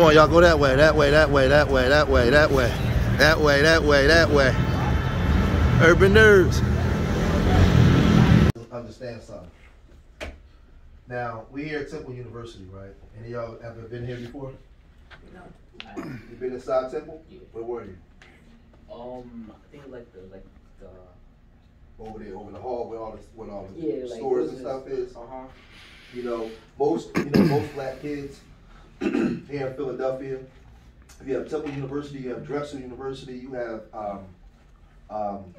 Come on, y'all go that way, that way, that way, that way, that way, that way, that way, that way, that way. Urban nerds. Understand something. Now, we here at Temple University, right? Any of y'all ever been here before? No. You been inside Temple? Yeah. Where were you? Um, I think like the like the. Over there, over the hall where all the, where all the Yeah, like stores and business. stuff is. Uh huh. You know, most you know most black kids here in Philadelphia. You have Temple University, you have Drexel University, you have um, um,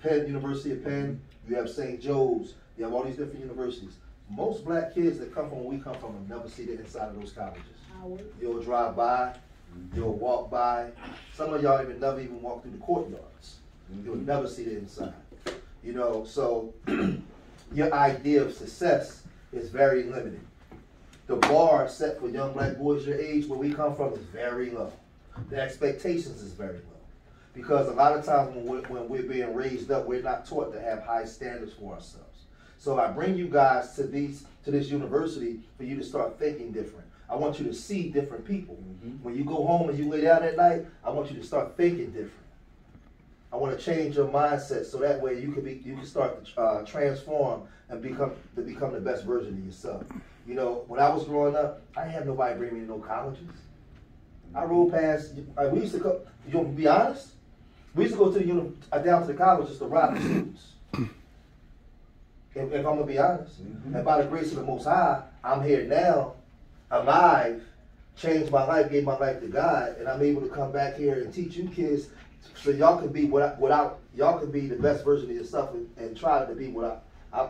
Penn University of Penn, you have St. Joe's, you have all these different universities. Most black kids that come from where we come from will never see the inside of those colleges. Howard. You'll drive by, you'll walk by. Some of y'all even never even walk through the courtyards. Mm-hmm. You'll never see the inside. You know, so your idea of success is very limited. The bar set for young black boys your age, where we come from, is very low. The expectations is very low. Because a lot of times when we're, when we're being raised up, we're not taught to have high standards for ourselves. So I bring you guys to these to this university for you to start thinking different. I want you to see different people. When you go home and you lay down at night, I want you to start thinking different. I want to change your mindset so that way you can be you can start to uh, transform and become to become the best version of yourself. You know, when I was growing up, I didn't have nobody bring me to no colleges. I rode past. uh, We used to go. You want to be honest? We used to go to the uni, uh, down to the colleges to rob the students. If, if I'm gonna be honest, mm-hmm. and by the grace of the Most High, I'm here now, alive, changed my life, gave my life to God, and I'm able to come back here and teach you kids, so y'all can be what I- without y'all can be the best version of yourself and, and try to be what I, I.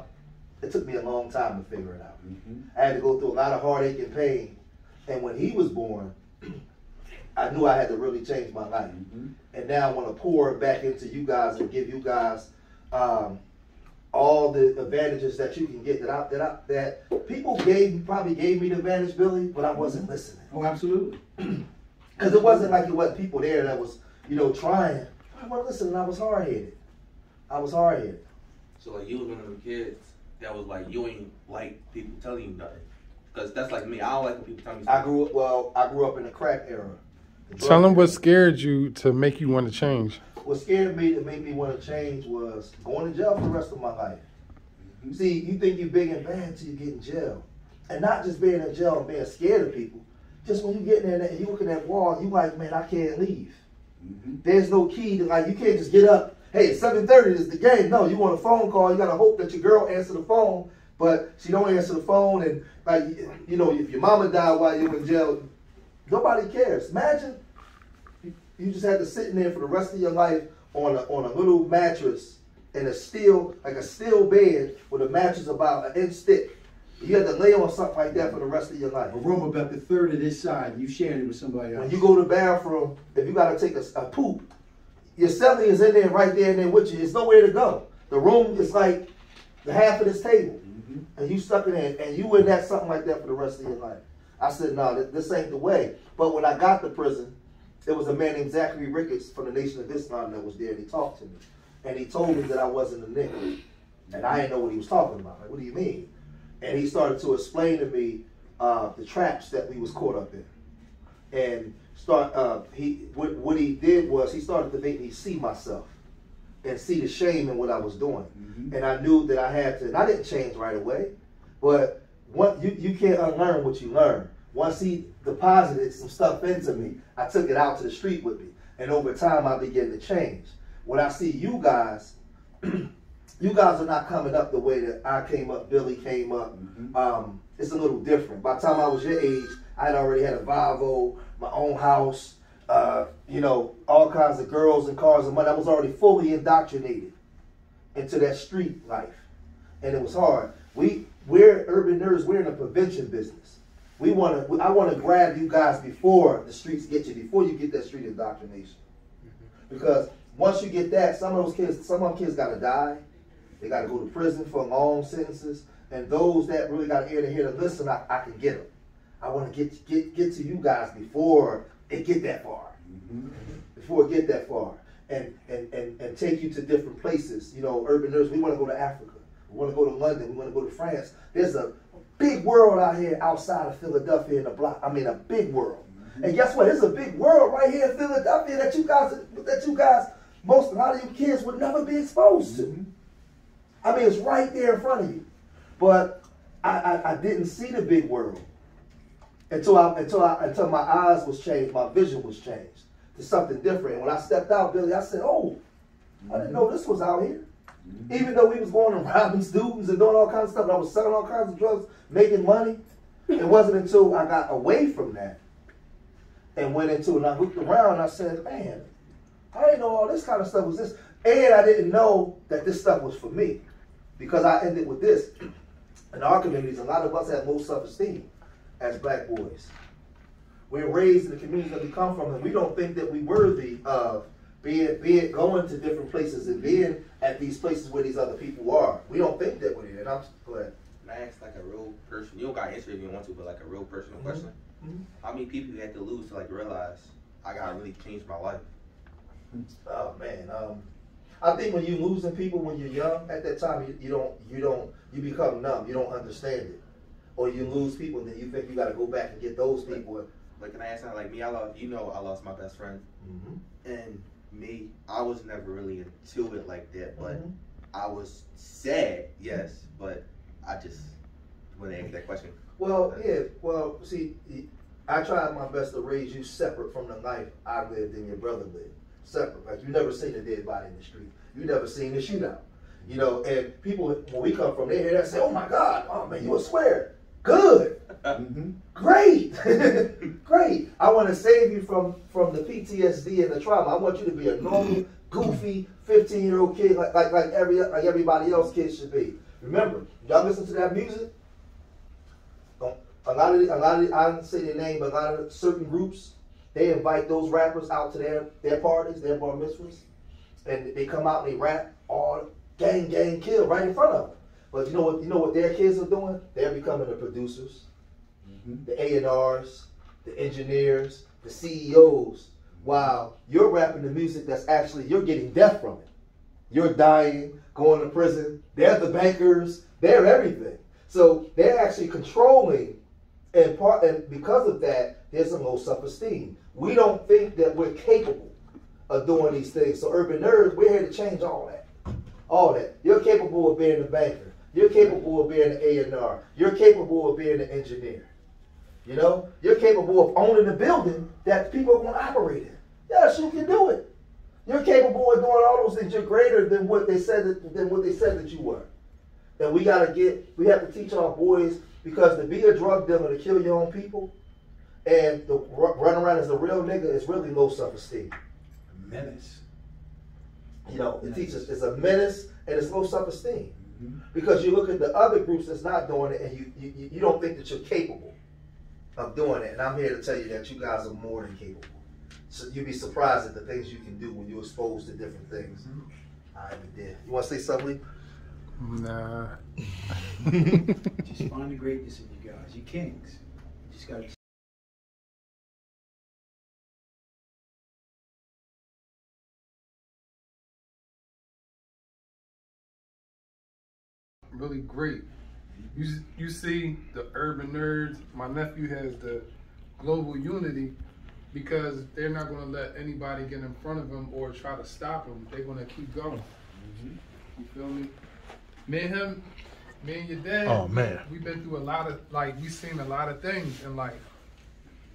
It took me a long time to figure it out. Mm-hmm. I had to go through a lot of heartache and pain, and when he was born, I knew I had to really change my life. Mm-hmm. And now I want to pour it back into you guys and give you guys um, all the advantages that you can get that I, that I, that people gave probably gave me the advantage, Billy, but I wasn't listening Oh, absolutely. because it wasn't like it wasn't people there that was you know trying. I wasn't listening. I was hard headed. I was hard headed. So like you was one of the kids that was like you ain't like people telling you nothing. Cause that's like me. I don't like when people tell me. I grew up well. I grew up in the crack era. The Tell them era. what scared you to make you want to change. What scared me that made me want to change was going to jail for the rest of my life. Mm-hmm. See, you think you're big and bad till you get in jail. And not just being in jail and being scared of people. Just when you get in there and you look at that wall, you like, man, I can't leave. Mm-hmm. There's no key to like you can't just get up. Hey, 7:30 is the game. No, you want a phone call. You gotta hope that your girl answer the phone, but she don't answer the phone. And like you know, if your mama died while you were in jail, nobody cares. Imagine you, just had to sit in there for the rest of your life on a on a little mattress in a steel like a steel bed with a mattress about an inch thick. You had to lay on something like that for the rest of your life. A room about the third of this side, you sharing it with somebody else. When you go to the bathroom, if you gotta take a, a poop, your celly is in there, right there, and there with you. There's nowhere to go. The room is like the half of this table, mm-hmm. and you stuck in there, and you in that something like that for the rest of your life. I said, no, th- this ain't the way. But when I got to prison, there was a man named Zachary Ricketts from the Nation of Islam that was there, and he talked to me, and he told me that I wasn't a nigga, and I didn't know what he was talking about. Like, what do you mean? And he started to explain to me uh, the traps that we was caught up in and start uh he what, what he did was he started to make me see myself and see the shame in what I was doing. And I knew that I had to and I didn't change right away. But what you, you can't unlearn what you learn. Once he deposited some stuff into me, I took it out to the street with me. And over time I began to change. When I see you guys, you guys are not coming up the way that I came up, Billy came up. Um, it's a little different. By the time I was your age, I had already had a Volvo, my own house, uh, you know, all kinds of girls and cars and money. I was already fully indoctrinated into that street life. And it was hard. We we're urban nerds, we're in the prevention business. We wanna I wanna grab you guys before the streets get you, before you get that street indoctrination. Because once you get that, some of those kids, some of them kids gotta die. They gotta go to prison for long sentences. And those that really got ear to hear to listen, I, I can get them. I want to get get get to you guys before it get that far. Mm-hmm. Before it get that far. And, and, and, and take you to different places. You know, urban nerds, we want to go to Africa. We want to go to London. We want to go to France. There's a big world out here outside of Philadelphia in the block. I mean, a big world. Mm-hmm. And guess what? There's a big world right here in Philadelphia that you guys, that you guys, most a lot of you kids would never be exposed to. Mm-hmm. I mean, it's right there in front of you. But I, I, I didn't see the big world until I, until I, until my eyes was changed, my vision was changed to something different. And when I stepped out, Billy, I said, "Oh, I didn't mm-hmm. know this was out here." Even though we was going and robbing students and doing all kinds of stuff, and I was selling all kinds of drugs, making money. It wasn't until I got away from that and went into and I looked around and I said, man, I didn't know all this kind of stuff was this. And I didn't know that this stuff was for me because I ended with this. In our communities, a lot of us have low self-esteem as black boys. We're raised in the communities that we come from and we don't think that we're worthy of being, being going to different places and being at these places where these other people are. We don't think that there. And I'm glad. Can I ask like a real person? You don't got to answer if you want to, but like a real personal Mhm. question. Mhm. How many people you had to lose to like realize I gotta really change my life? Oh man, um, I think when you losing people when you're young, at that time you, you don't you don't you become numb. You don't understand it, or you lose people, and then you think you got to go back and get those people. Like, can I ask something like me? I lost, you know, I lost my best friend, Mm-hmm. and me, I was never really into it like that. But Mhm. I was sad, yes, but I just want to answer that question. Well, yeah. Well, see, I tried my best to raise you separate from the life I lived and your brother lived. Separate. Like you never seen a dead body in the street. You never seen a shootout. You know, and people when we come from, they hear that say, "Oh my God, oh man, you a swear." Good. Mm-hmm. Great, great. I want to save you from from the PTSD and the trauma. I want you to be a normal, goofy, fifteen year old kid like like like every like everybody else kids should be. Remember, y'all listen to that music. A lot of the, a lot of the, I don't say their name, but a lot of certain groups they invite those rappers out to their their parties, their bar mitzvahs, and they come out and they rap all gang gang kill right in front of them. But you know what? You know what their kids are doing? They're becoming the producers Mm-hmm. the A&Rs, the engineers, the CEOs, while you're rapping the music that's actually, you're getting death from it. You're dying, going to prison. They're the bankers. They're everything. So they're actually controlling, and part, and because of that, there's a low self-esteem. We don't think that we're capable of doing these things. So urban nerds, we're here to change all that. All that. You're capable of being a banker. You're capable of being an A&R. You're capable of being an engineer. You know, you're capable of owning a building that people are going to operate in. Yes, you can do it. You're capable of doing all those things. You're greater than what they said that, than what they said that you were. And we gotta get. We have to teach our boys because to be a drug dealer to kill your own people, and to ru- run around as a real nigga is really low self-esteem. Menace. You know, it teaches it's a menace and it's low self-esteem Mm-hmm. because you look at the other groups that's not doing it and you, you you don't think that you're capable of doing it. And I'm here to tell you that you guys are more than capable. So you'd be surprised at the things you can do when you're exposed to different things. All right, we did. You want to say something? Nah. Just find the greatness in you guys. You kings. You just gotta really great. You you see the urban nerds. My nephew has the global unity because they're not going to let anybody get in front of them or try to stop them. They're going to keep going. Mm-hmm. You feel me? Me and him, me and your dad. Oh, man. we've been through a lot of like we've seen a lot of things in life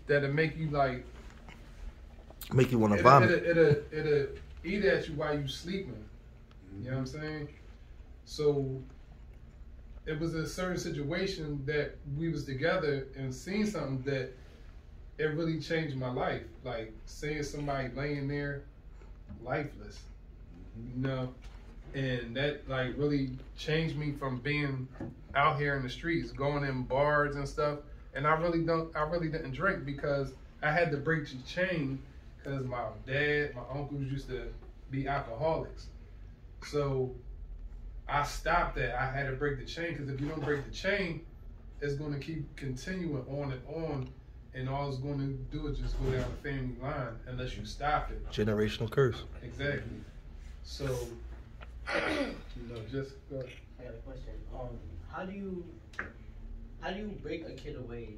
that'll make you like Make you want it'll, it'll, it'll, it'll eat at you while you're sleeping. You know what I'm saying? So it was a certain situation that we was together and seeing something that it really changed my life. Like seeing somebody laying there lifeless. Mm-hmm. You know? And that like really changed me from being out here in the streets, going in bars and stuff. And I really don't I really didn't drink because I had to break the chain because my dad, my uncles used to be alcoholics. So I stopped that. I had to break the chain because if you don't break the chain, it's going to keep continuing on and on. and all it's going to do is just go down the family line unless you stop it. Generational curse. Exactly. So, you know, just go. I got a question. Um, how do you how do you break a kid away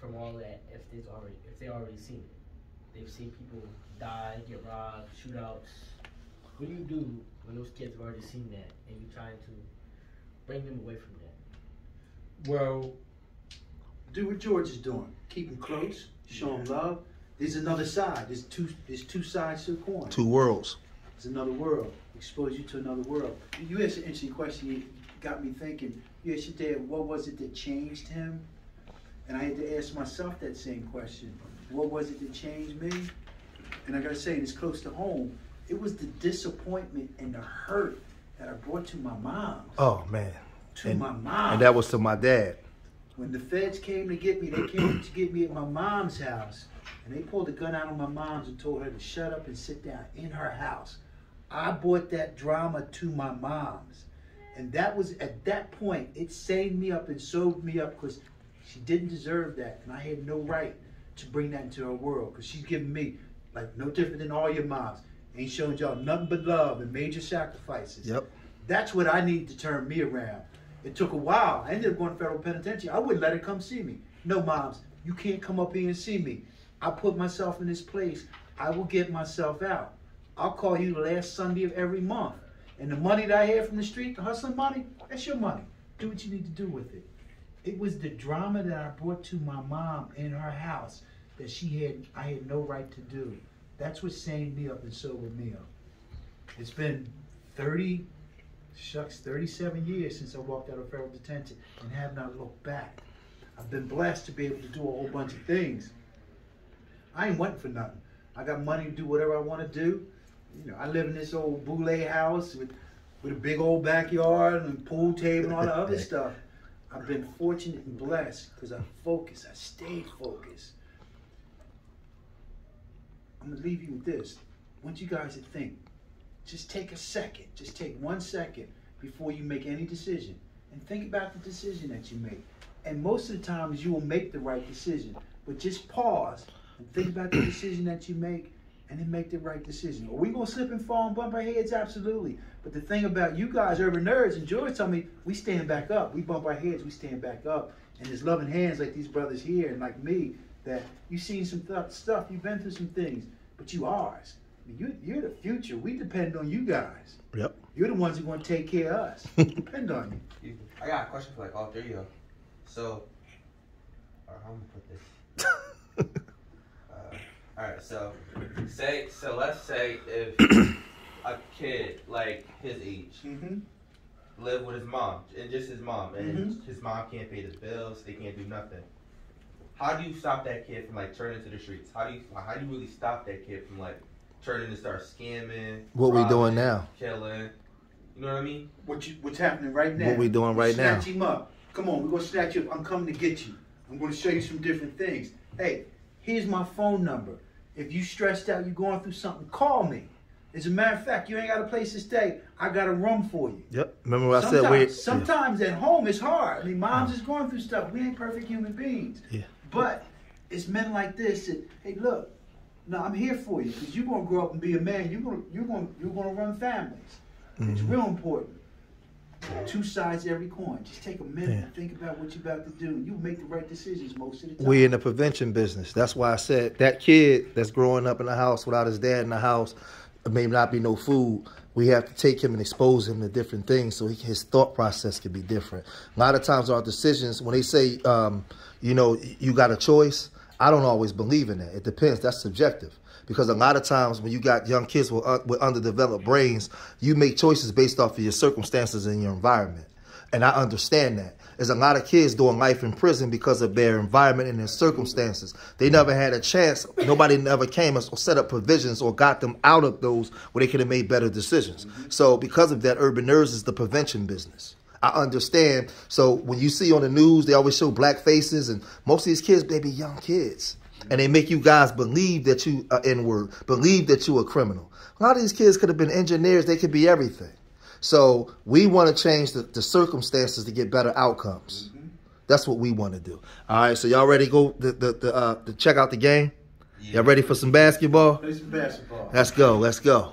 from all that if they've already if they already seen it? They've seen people die, get robbed, shootouts. What do you do when those kids have already seen that and you're trying to bring them away from that? Well, Do what George is doing. Keep them close. Show them love. There's another side. There's two. There's two sides to the coin. Two worlds. There's another world. Expose you to another world. You asked an interesting question. You got me thinking. You asked your dad, what was it that changed him? And I had to ask myself that same question. What was it that changed me? And I gotta say, and it's close to home. It was the disappointment and the hurt that I brought to my mom. Oh man. To and, my mom. And that was to my dad. When the feds came to get me, they came to get me at my mom's house. And they pulled a gun out on my mom's and told her to shut up and sit down in her house. I brought that drama to my mom's. And that was at that point, it saved me up and sobered me up because she didn't deserve that. And I had no right to bring that into her world because she's giving me, like, no different than all your moms. Ain't showing y'all nothing but love and major sacrifices. Yep. That's what I need to turn me around. It took a while. I ended up going to federal penitentiary. I wouldn't let her come see me. No, moms, you can't come up here and see me. I put myself in this place. I will get myself out. I'll call you the last Sunday of every month. And the money that I have from the street, the hustling money, that's your money. Do what you need to do with it. It was the drama that I brought to my mom in her house that she had I had no right to do. That's what saned me up and sobered me up. It's been 30, shucks, 37 years since I walked out of federal detention and have not looked back. I've been blessed to be able to do a whole bunch of things. I ain't waiting for nothing. I got money to do whatever I want to do. You know, I live in this old boule house with, with a big old backyard and pool table and all the other stuff. I've been fortunate and blessed because I focused. I stayed focused. I'm gonna leave you with this. I want you guys to think. Just take a second. Just take one second before you make any decision, and think about the decision that you make. And most of the times, you will make the right decision. But just pause and think about the decision that you make, and then make the right decision. Are we gonna slip and fall and bump our heads? Absolutely. But the thing about you guys, urban nerds, and George told me, we stand back up. We bump our heads, we stand back up. And there's loving hands like these brothers here and like me that you've seen some th- stuff, you've been through some things, but you ours. I mean, you, you're the future. We depend on you guys. Yep. You're the ones who are going to take care of us. We depend on you. I got a question for like all three of y'all. So, or how I'm gonna put this. Uh, all right, so say so let's say if a kid like his age Mm-hmm. live with his mom and just his mom and Mhm. his mom can't pay the bills, they can't do nothing. How do you stop that kid from like turning to the streets? How do you how do you really stop that kid from like turning to start scamming? What we doing now? Killing. You know what I mean? What you, what's happening right now? What we doing right now? Snatch him up. Come on, we're gonna snatch you up. I'm coming to get you. I'm gonna show you some different things. Hey, here's my phone number. If you stressed out, you're going through something, call me. As a matter of fact, you ain't got a place to stay. I got a room for you. Yep. Remember what I said? sometimes, We, sometimes at home it's hard. I mean, moms is going through stuff. We ain't perfect human beings. Yeah. But it's men like this that, hey, look, now I'm here for you because you're gonna grow up and be a man. You're gonna you're gonna you're gonna run families. It's Mm-hmm. real important. Two sides to every coin. Just take a minute Yeah. and think about what you're about to do. You make the right decisions most of the time. We're in the prevention business. That's why I said that kid that's growing up in the house without his dad in the house, may not be no food. We have to take him and expose him to different things so he, his thought process can be different. A lot of times our decisions, when they say, um, you know, you got a choice, I don't always believe in that. It depends. That's subjective. Because a lot of times when you got young kids with, uh, with underdeveloped brains, you make choices based off of your circumstances and your environment. And I understand that. There's a lot of kids doing life in prison because of their environment and their circumstances. They never had a chance. Nobody never came or set up provisions or got them out of those where they could have made better decisions. So because of that, urban nerds is the prevention business. I understand. So when you see on the news, they always show black faces, and most of these kids, they be young kids. And they make you guys believe that you are N-word, believe that you a criminal. A lot of these kids could have been engineers. They could be everything. So we want to change the, the circumstances to get better outcomes. That's what we want to do. All right, so y'all ready to go the, the, the, uh, to check out the game? Y'all ready for some basketball? Play some basketball. Let's go. Let's go.